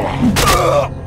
Uh!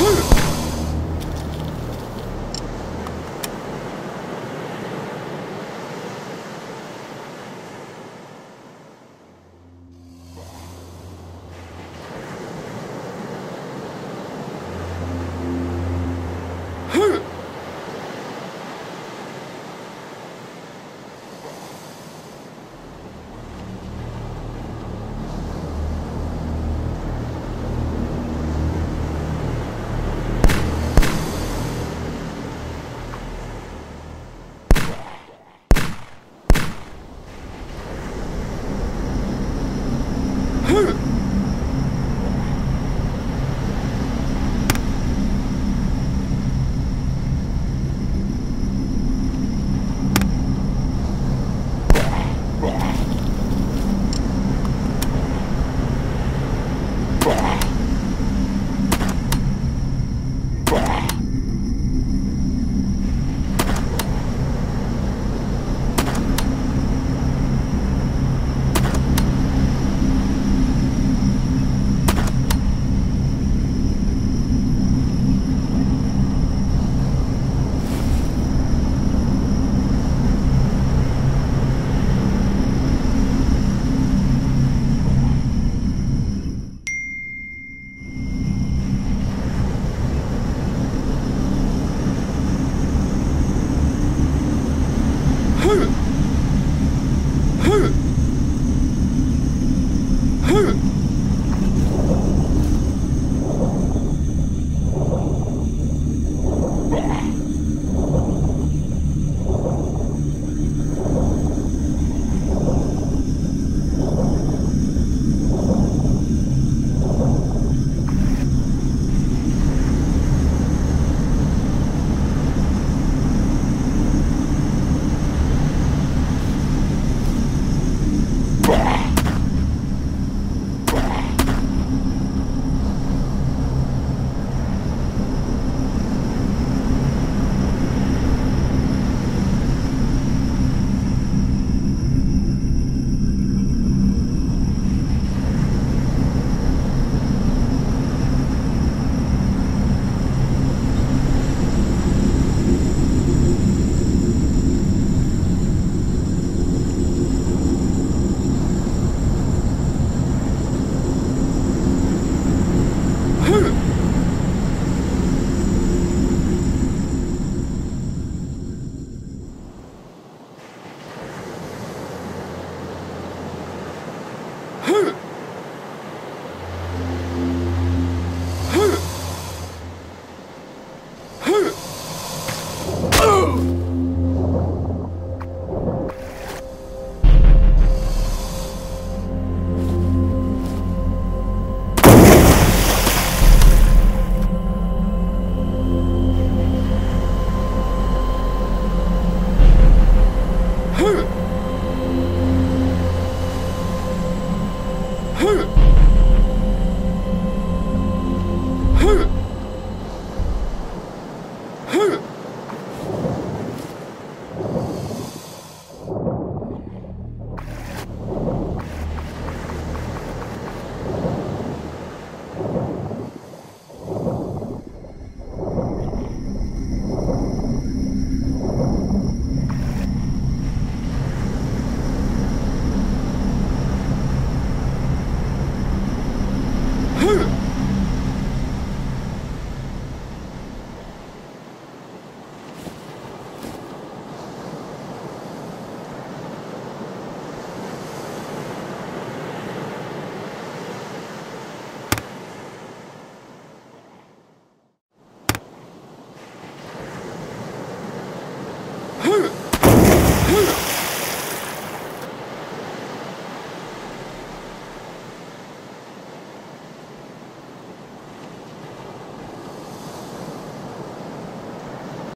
Woo!